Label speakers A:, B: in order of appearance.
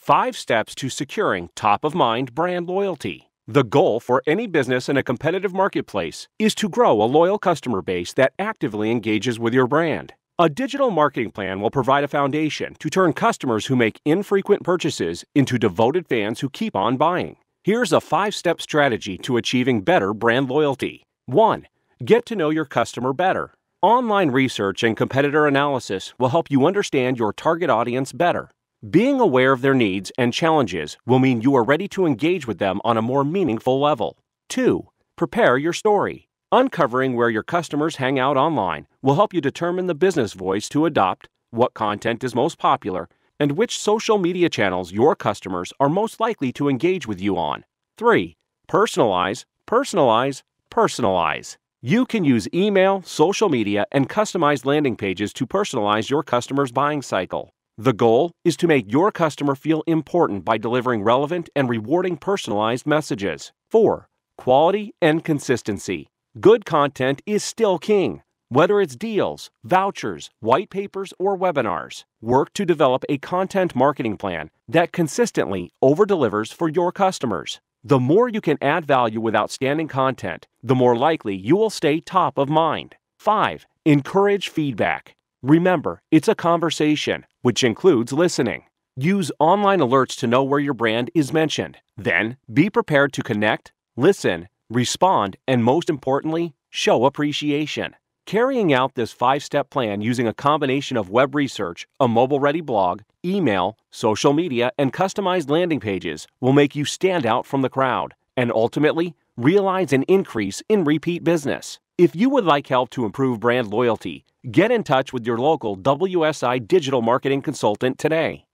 A: Five steps to securing top of mind brand loyalty. The goal for any business in a competitive marketplace is to grow a loyal customer base that actively engages with your brand. A digital marketing plan will provide a foundation to turn customers who make infrequent purchases into devoted fans who keep on buying. Here's a five step strategy to achieving better brand loyalty. 1. Get to know your customer better. Online research and competitor analysis will help you understand your target audience better. Being aware of their needs and challenges will mean you are ready to engage with them on a more meaningful level. 2. Prepare your story. Uncovering where your customers hang out online will help you determine the business voice to adopt, what content is most popular, and which social media channels your customers are most likely to engage with you on. 3. Personalize, personalize, personalize. You can use email, social media, and customized landing pages to personalize your customer's buying cycle. The goal is to make your customer feel important by delivering relevant and rewarding personalized messages. 4. Quality and consistency. Good content is still king. Whether it's deals, vouchers, white papers, or webinars, work to develop a content marketing plan that consistently over delivers for your customers. The more you can add value with outstanding content, the more likely you will stay top of mind. 5. Encourage feedback. Remember, it's a conversation, which includes listening. Use online alerts to know where your brand is mentioned. Then, be prepared to connect, listen, respond, and most importantly, show appreciation. Carrying out this five step plan using a combination of web research, a mobile ready blog, email, social media, and customized landing pages will make you stand out from the crowd and ultimately realize an increase in repeat business. If you would like help to improve brand loyalty, get in touch with your local WSI digital marketing consultant today.